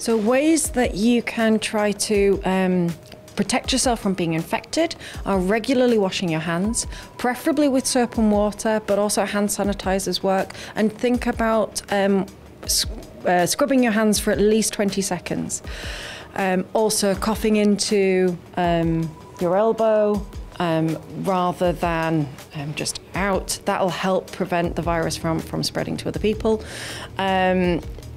So, ways that you can try to um, protect yourself from being infected are regularly washing your hands, preferably with soap and water, but also hand sanitizers work. And think about um, uh, scrubbing your hands for at least 20 seconds. Um, also, coughing into um, your elbow um, rather than um, just out. That'll help prevent the virus from, from spreading to other people.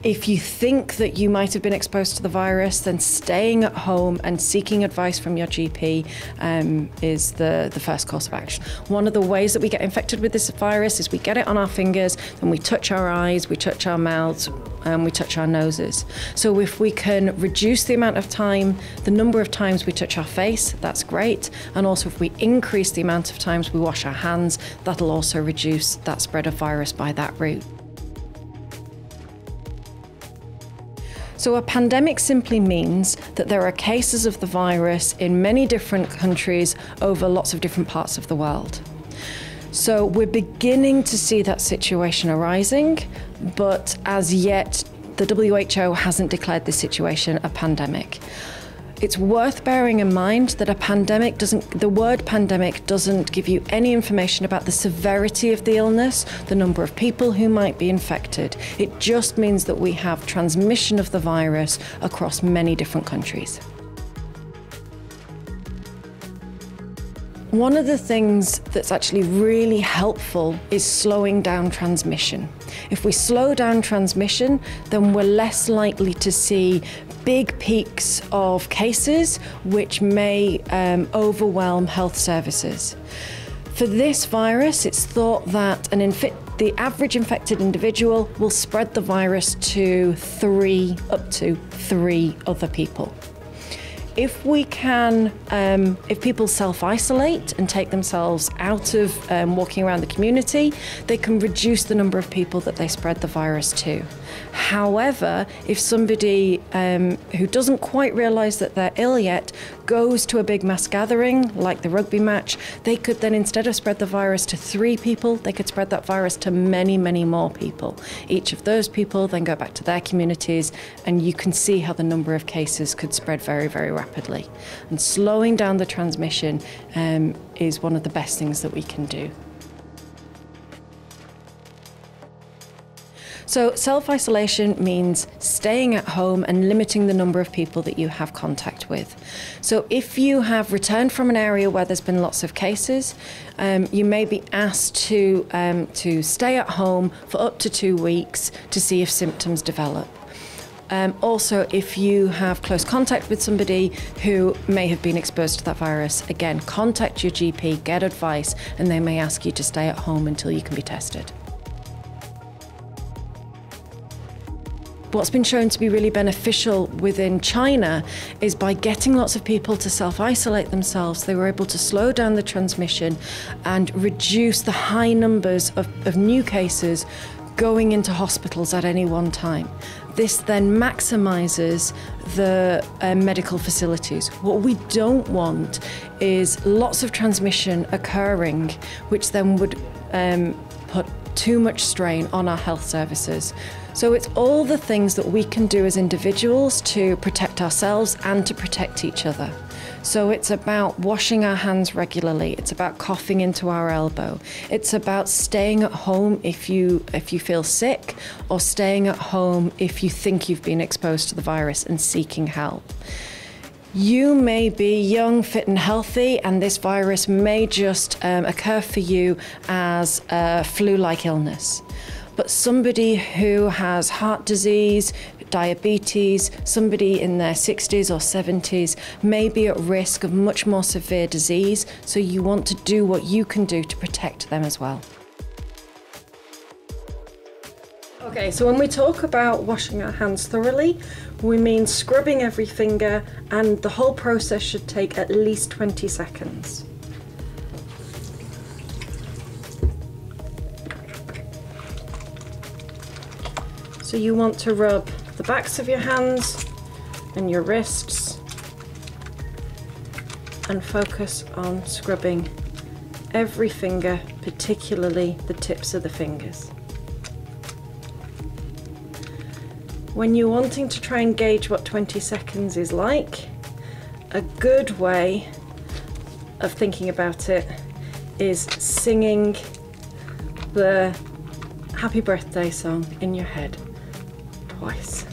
If you think that you might have been exposed to the virus, then staying at home and seeking advice from your GP um, is the, the first course of action. One of the ways that we get infected with this virus is we get it on our fingers, then we touch our eyes, we touch our mouths, and we touch our noses. So if we can reduce the amount of time, the number of times we touch our face, that's great. And also if we increase the amount of times we wash our hands, that'll also reduce that spread of virus by that route. So, a pandemic simply means that there are cases of the virus in many different countries over lots of different parts of the world. So, we're beginning to see that situation arising, but as yet, the WHO hasn't declared this situation a pandemic. It's worth bearing in mind that a pandemic doesn't, the word pandemic doesn't give you any information about the severity of the illness, the number of people who might be infected. It just means that we have transmission of the virus across many different countries. One of the things that's actually really helpful is slowing down transmission. If we slow down transmission, then we're less likely to see big peaks of cases which may um, overwhelm health services. For this virus, it's thought that an the average infected individual will spread the virus to three, up to three other people if we can, um, if people self isolate and take themselves out of um, walking around the community, they can reduce the number of people that they spread the virus to. However, if somebody um, who doesn't quite realise that they're ill yet goes to a big mass gathering, like the rugby match, they could then, instead of spread the virus to three people, they could spread that virus to many, many more people. Each of those people then go back to their communities, and you can see how the number of cases could spread very, very rapidly. And slowing down the transmission um, is one of the best things that we can do. So, self isolation means staying at home and limiting the number of people that you have contact with. So, if you have returned from an area where there's been lots of cases, um, you may be asked to, um, to stay at home for up to two weeks to see if symptoms develop. Um, also, if you have close contact with somebody who may have been exposed to that virus, again, contact your GP, get advice, and they may ask you to stay at home until you can be tested. What's been shown to be really beneficial within China is by getting lots of people to self isolate themselves, they were able to slow down the transmission and reduce the high numbers of, of new cases going into hospitals at any one time. This then maximises the uh, medical facilities. What we don't want is lots of transmission occurring, which then would um, put too much strain on our health services. So it's all the things that we can do as individuals to protect ourselves and to protect each other. So it's about washing our hands regularly. It's about coughing into our elbow. It's about staying at home if you if you feel sick or staying at home if you think you've been exposed to the virus and seeking help. You may be young, fit, and healthy, and this virus may just um, occur for you as a flu like illness but somebody who has heart disease, diabetes, somebody in their 60s or 70s may be at risk of much more severe disease, so you want to do what you can do to protect them as well. Okay, so when we talk about washing our hands thoroughly, we mean scrubbing every finger, and the whole process should take at least 20 seconds. So you want to rub the backs of your hands and your wrists and focus on scrubbing every finger, particularly the tips of the fingers. When you're wanting to try and gauge what 20 seconds is like, a good way of thinking about it is singing the happy birthday song in your head twice.